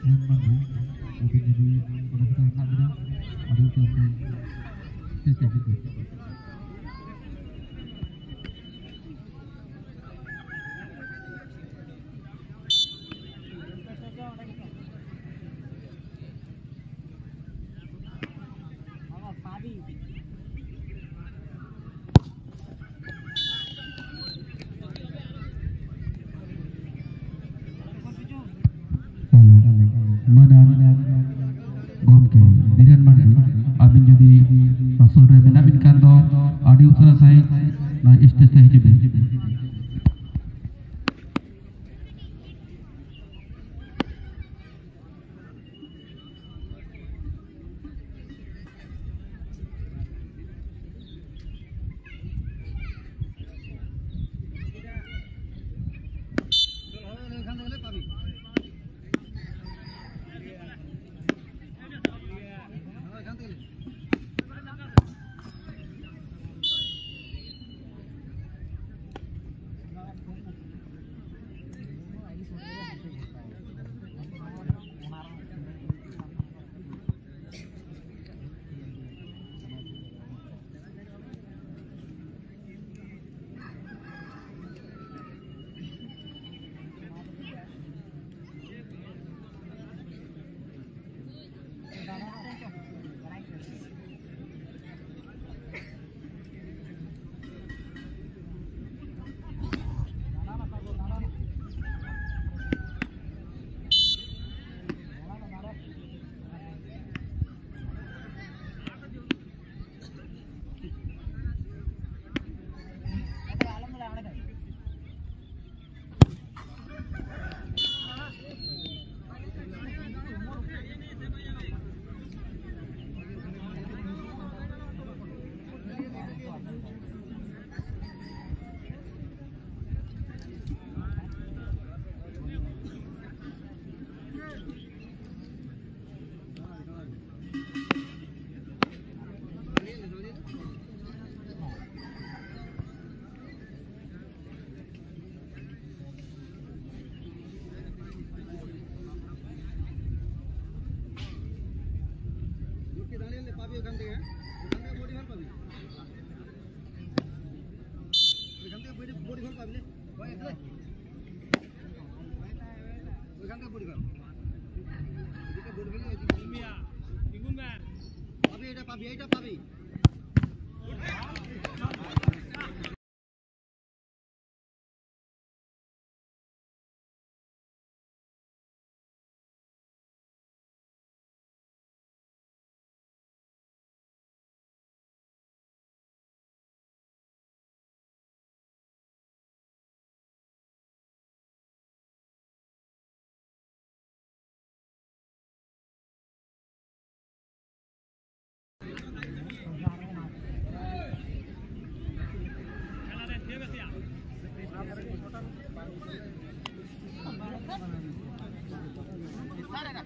yang mana mungkin jadi pada kita nak ada, ada tuan tuan, sesi. পাবি gomke diren mandi abin jadi sore menabin kando adi usara saya na stage teh Thank you. পাবি এটা পাবি এটা পাবি Sárala.